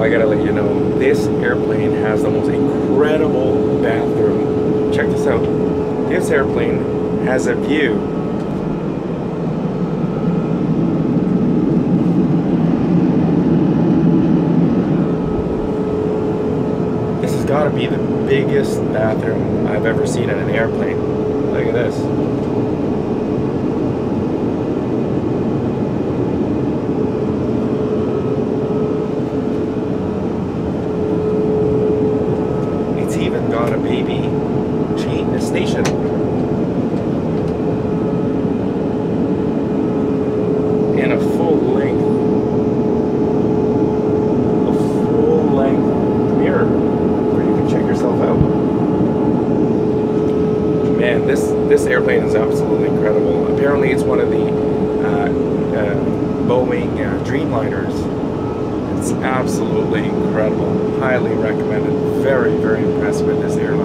I gotta let you know, this airplane has the most incredible bathroom. Check this out. This airplane has a view. This has got to be the biggest bathroom I've ever seen in an airplane. Look at this. Even got a baby chain station. And a full length, a full length mirror where you can check yourself out. Man, this this airplane is absolutely incredible. Apparently, it's one of the uh, uh, Boeing uh, Dreamliners. It's absolutely incredible. Highly recommended. Very, very impressed with this airline.